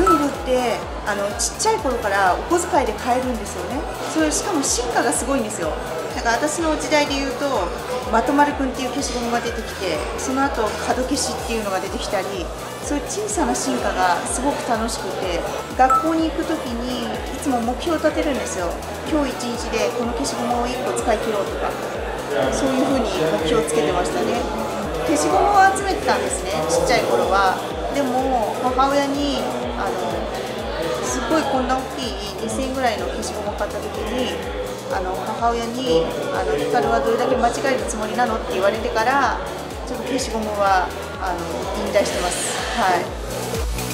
具ってあのちっちゃい頃からお小遣いで買えるんですよね。それしかも進化がすごいんですよ。だから私の時代で言うとまとまるくんっていう消しゴムが出てきてその後角消しっていうのが出てきたりそういう小さな進化がすごく楽しくて学校に行く時にいつも目標を立てるんですよ。今日一日でこの消しゴムを1個使い切ろうとか。そういうふうに目標をつけてましたね。消しゴムを集めてたんですね。ちっちゃい頃は。でも母親にあのすっごいこんな大きい2000円ぐらいの消しゴムを買った時にあの母親にあの「光はどれだけ間違えるつもりなの?」って言われてからちょっと消しゴムはあの引退してます。はい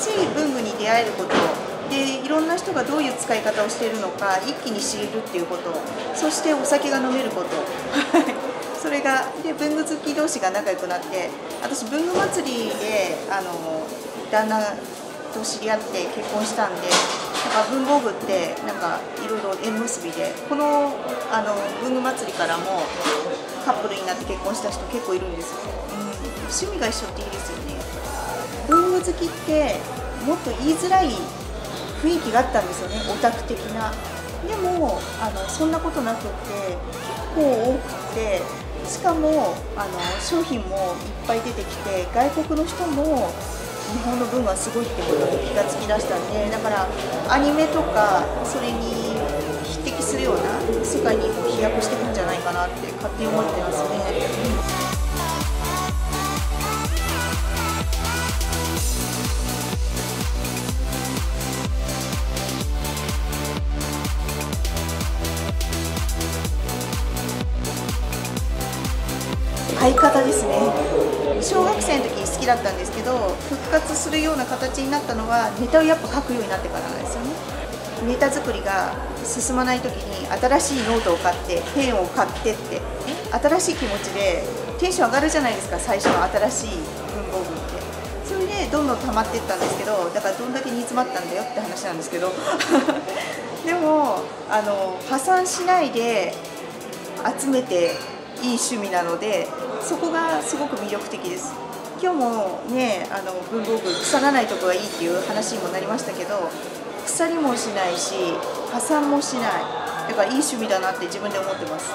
しい文具に出会えることでいろんな人がどういう使い方をしているのか一気に知れるっていうことそしてお酒が飲めること。それがで文具好き同士が仲良くなって私文具祭りであの旦那と知り合って結婚したんでなんか文房具ってなんかいろいろ縁結びでこのあの文具祭りからもカップルになって結婚した人結構いるんですよ、うん、趣味が一緒っていいですよね。文具好きってもっと言いづらい雰囲気があったんですよねオタク的なでもあのそんなことなくって結構多くてしかもあの商品もいっぱい出てきて外国の人も日本の文はすごいってことに気がつきだしたんでだからアニメとかそれに匹敵するような世界に飛躍していくんじゃないかなって勝手に思ってますね。相方ですね。小学生の時好きだったんですけど復活するような形になったのはネタをやっぱ書くようになってからなんですよね。ネタ作りが進まない時に新しいノートを買ってペンを買ってって新しい気持ちでテンション上がるじゃないですか最初の新しい文房具って。それでどんどん溜まっていったんですけどだからどんだけ煮詰まったんだよって話なんですけど。でもあの破産しないで集めていい趣味なのでそこがすごく魅力的です。今日もねあの文房具腐らないとこがいいっていう話にもなりましたけど腐りもしないし破産もしない。だからいい趣味だなって自分で思ってます。